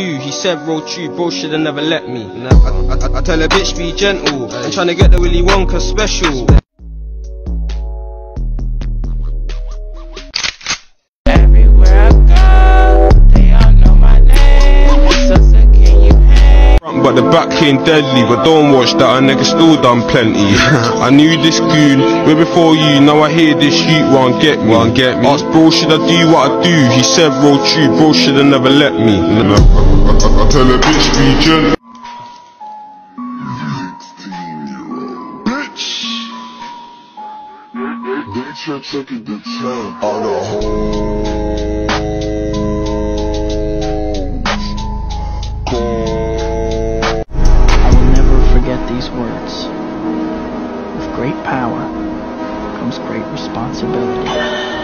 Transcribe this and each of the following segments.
do. He said roll true, bro shoulda never let me. I, I, I tell a bitch be gentle. I'm tryna get the Willy Wonka special. But the back came deadly, but don't watch that, a nigga still done plenty. I knew this goon way before you, now I hear this shoot won't get me. Won't get me. Ask bro, should I do what I do? He said roll true, bro shoulda never let me. I, I, I tell a bitch be gentle. Bitch, I took it to town on the great power comes great responsibility.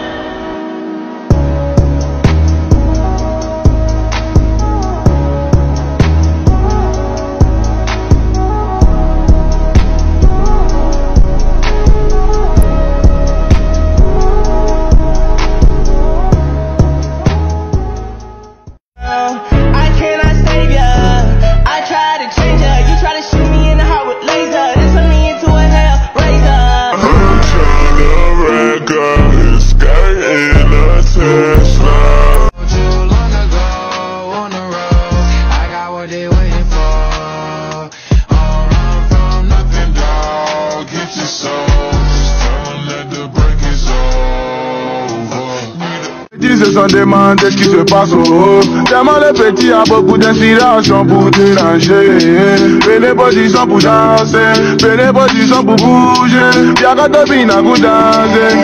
Petit c'est son demande ce qui se passe au haut Tellement les petits a beaucoup d'inspiration pour déranger. Prenez position pour danser Prenez position pour bouger. Y'a qu'à topiner à vous danser